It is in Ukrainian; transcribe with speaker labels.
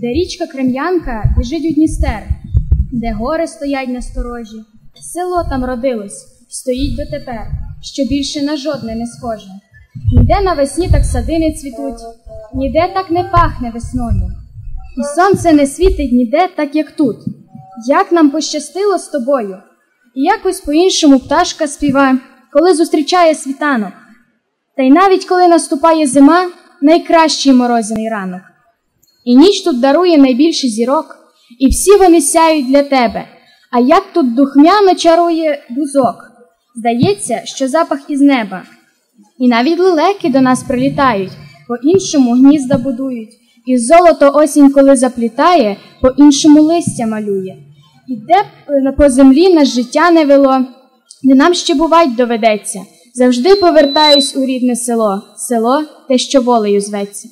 Speaker 1: Де річка Крем'янка біжить у Дністер, де гори стоять насторожі. Село там родилось, стоїть дотепер, що більше на жодне не схоже. Ніде навесні так садини цвітуть, ніде так не пахне весною. І сонце не світить ніде, так як тут. Як нам пощастило з тобою, і якось по-іншому пташка співа, коли зустрічає світанок. Та й навіть коли наступає зима, найкращий морозяний ранок. І ніч тут дарує найбільше зірок, і всі вони сяють для тебе. А як тут духмяно чарує бузок, здається, що запах із неба. І навіть лелеки до нас прилітають, по-іншому гнізда будують, і золото осінь, коли заплітає, по-іншому листя малює. І де б е, по землі нас життя не вело, де нам ще бувать доведеться, завжди повертаюсь у рідне село, село те, що волею зветься.